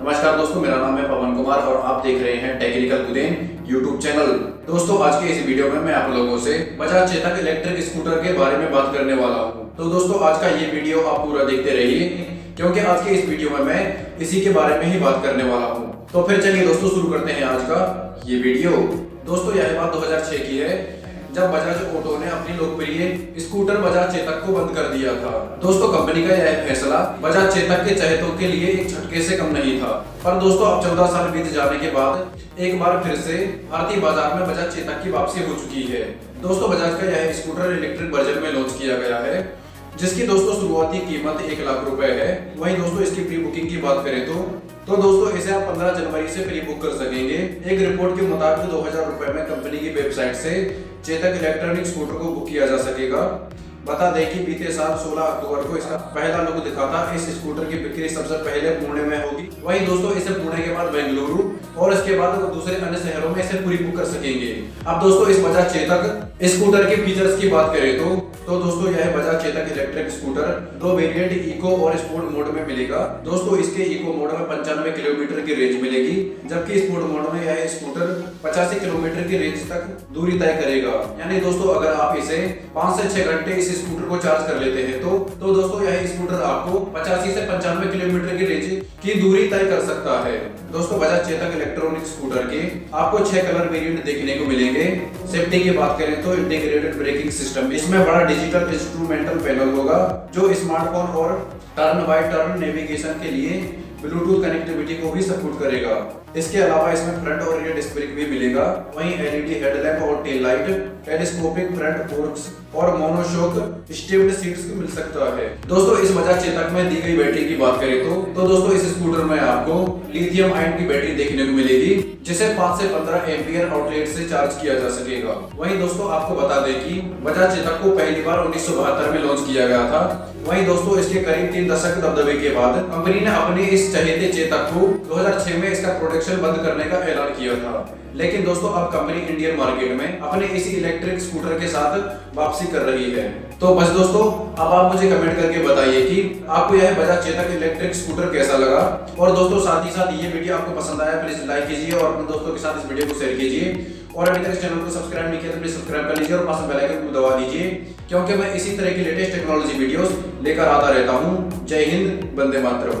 नमस्कार दोस्तों, मेरा नाम है पवन कुमार और आप देख रहे हैं टेक्निकल कुदेन यूट्यूब चैनल दोस्तों, आज के इस वीडियो में मैं आप लोगों से बजाज चेतक इलेक्ट्रिक स्कूटर के बारे में बात करने वाला हूँ। तो दोस्तों, आज का ये वीडियो आप पूरा देखते रहिए, क्योंकि आज के इस वीडियो में मैं इसी के बारे में ही बात करने वाला हूँ। तो फिर चलिए दोस्तों, शुरू करते हैं आज का ये वीडियो दोस्तों, यह बात 2006 की है। जब बजाज ऑटो ने अपनी लोकप्रिय स्कूटर बजाज चेतक को बंद कर दिया था। दोस्तों, कंपनी का यह फैसला बजाज चेतक के चहेतों के लिए एक झटके से कम नहीं था। पर दोस्तों, अब चौदह साल बीत जाने के बाद एक बार फिर से भारतीय बाज़ार में बजाज चेतक की वापसी हो चुकी है। दोस्तों, बजाज का यह स्कूटर इलेक्ट्रिक बजट में लॉन्च किया गया है। जिसकी दोस्तों शुरुआती कीमत एक लाख रुपए है, वहीं दोस्तों इसकी प्री बुकिंग की बात करें तो तो दोस्तों इसे आप 15 जनवरी से प्री बुक कर सकेंगे। एक रिपोर्ट के मुताबिक दो हज़ार रुपए में कंपनी की वेबसाइट से चेतक इलेक्ट्रॉनिक स्कूटर को बुक किया जा सकेगा। बता दें कि बीते साल 16 अक्टूबर को इसका पहला लुक दिखा था इस स्कूटर की बिक्री सबसे पहले पुणे में होगी। वहीं दोस्तों, इसे पुणे के बाद बेंगलुरु और इसके बाद दूसरे अन्य शहरों में इसे पूरी बुक कर सकेंगे। अब दोस्तों, इस बजाज चेतक स्कूटर के फीचर्स की बात करें तो तो दोस्तों, यह बजाज चेतक इलेक्ट्रिक स्कूटर दो वेरिएंट इको और स्पोर्ट मोड में मिलेगा। दोस्तों, इसके इको मोड में पंचानवे किलोमीटर की रेंज मिलेगी, जबकि स्पोर्ट मोड में यह स्कूटर पचासी किलोमीटर की रेंज तक दूरी तय करेगा। यानी दोस्तों, अगर आप इसे पाँच से छह घंटे इस स्कूटर को चार्ज कर लेते हैं। तो तो दोस्तों, यह स्कूटर आपको पचासी से पंचानवे किलोमीटर की रेंज की दूरी तय कर सकता है। दोस्तों, बजाज चेतक इलेक्ट्रॉनिक स्कूटर के आपको छह कलर वेरिएंट देखने को मिलेंगे। सेफ्टी की बात करें तो इंटीग्रेटेड ब्रेकिंग सिस्टम। इसमें बड़ा डिजिटल इंस्ट्रूमेंटल पैनल होगा, जो स्मार्टफ़ोन और टर्न बाय टर्न नेविगेशन के लिए ब्लूटूथ कनेक्टिविटी को भी सपोर्ट करेगा। इसके अलावा इसमें फ्रंट और रियर डिस्प्ले भी मिलेगा। वहीं एलईडी हेडलैम्प और tail light telescopic front forks और मोनोशोक स्टेप्ड सीट्स भी मिल सकता है। दोस्तों, इस बजाज चेतक में दी गई बैटरी की बात करें तो तो दोस्तों, इस स्कूटर में आपको लिथियम आयन की बैटरी देखने को मिलेगी, जिसे 5 से 15 एम्पियर आउटलेट से चार्ज किया जा सकेगा। वहीं दोस्तों, आपको बता दें कि बजाज चेतक को पहली बार उन्नीस सौ बहत्तर में लॉन्च किया गया था। वहीं दोस्तों, इसके करीब तीन दशक दबदबे के बाद कंपनी ने अपने इस चहेते चेतक को 2006 में इसका प्रोडक्शन बंद करने का ऐलान किया था। लेकिन दोस्तों, अब कंपनी इंडियन मार्केट में अपने इसी इलेक्ट्रिक स्कूटर के साथ वापसी वापसी कर रही है। तो बस दोस्तों, अब आप मुझे कमेंट करके बताइए कि आपको यह बजाज चेतक इलेक्ट्रिक स्कूटर कैसा लगा? और दोस्तों, साथ ही साथ ये वीडियो आपको पसंद आया प्लीज़ लाइक कीजिए और अपने दोस्तों के साथ इस वीडियो को शेयर कीजिए। और अभी तक इस चैनल को सब्सक्राइब नहीं किया तो प्लीज़ सब्सक्राइब कर लीजिए और पास बेल आइकन को दबा दीजिए क्योंकि मैं इसी तरह की लेटेस्ट टेक्नोलॉजी वीडियो लेकर आता रहता हूँ। जय हिंद बंदे मातरम।